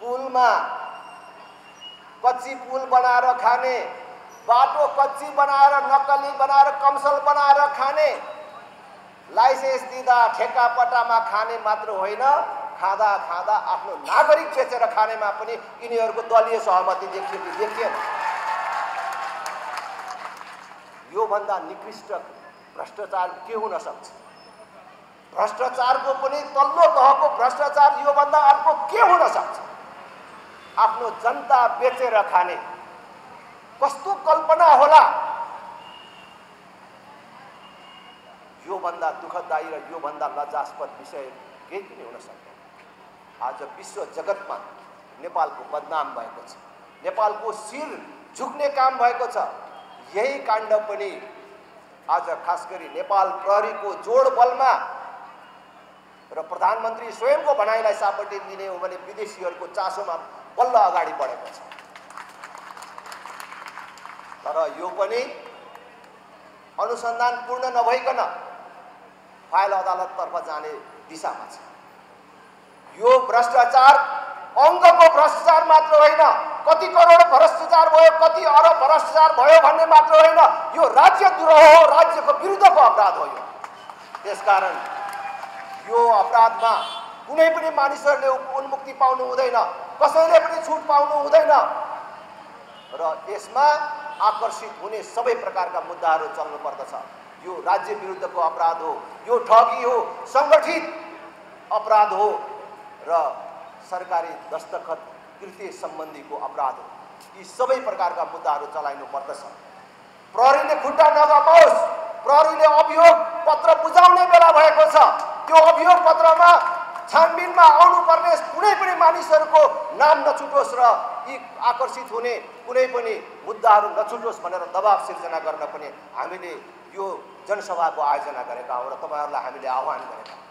पुलमा। कच्ची पुल बनाएर खाने। बाटो कच्ची बनाएर नक्कली बनाएर कमसल बनाएर खाने। लाइसेन्स दिँदा ठेक्कापट्टामा खाने मात्र होइन। खाँदा खाँदा आफ्नो नागरिक बेचेर खानेमा पनि यिनीहरूको दलीय सहमति देखियो कि देखिएन। योभन्दा निकृष्ट भ्रष्टाचार के हुन सक्छ? भ्रष्टाचारको पनि तल्लो तहको भ्रष्टाचार योभन्दा अर्को के हुन सक्छ? आफ्नो जनता बेचेर खाने। कस्तो कल्पना होला? योभन्दा दुःखदायी र योभन्दा लज्जास्पद विषय केही पनि हुन सक्दैन। आज विश्व जगतमा नेपालको बदनाम भएको छ। नेपालको शिर झुक्ने काम भएको छ। यही काण्ड पनि आज खास गरी नेपाल प्रहरीको जोड बलमा र प्रधानमन्त्री स्वयंको भनाइलाई सापट्टि दिने हो भने विदेशीहरूको चासोमा बल्ल अगाडि बढेको छ। तर यो पनि अनुसन्धान पूर्ण नभइकन फाइल अदालततर्फ जाने दिशामा छ। यो भ्रष्टाचार अङ्कको भ्रष्टाचार मात्र होइन कति करोड भ्रष्टाचार भयो कति अरब भ्रष्टाचार भयो भन्ने मात्र होइन यो राज्य द्रोह हो राज्यको विरुद्धको अपराध हो यो। त्यसकारण यो अपराधमा कुनै पनि मानिसहरूले उन्मुक्ति पाउनु हुँदैन। कसैले पनि छुट पाउनु हुँदैन। र यसमा आकर्षित हुने सबै प्रकारका मुद्दाहरू चल्नु पर्दछ। यो राज्य विरुद्धको अपराध हो यो ठगी हो सङ्गठित अपराध हो र सरकारी दस्तखत कृत्य सम्बन्धीको अपराध हो। यी सबै प्रकारका मुद्दाहरू चलाइनु पर्दछ। प्रहरीले खुट्टा नगपाओस् प्रहरीले अभियोग पत्र बुझाउने बेला भएको छ। त्यो अभियोग पत्रमा छानबिनमा आउनुपर्ने कुनै पनि मानिसहरूको नाम नछुटोस् र यी आकर्षित हुने कुनै पनि मुद्दाहरू नछुटोस् भनेर दबाब सिर्जना गर्न पनि हामीले यो जनसभाको आयोजना गरेका हौँ र तपाईँहरूलाई हामीले आह्वान गरेका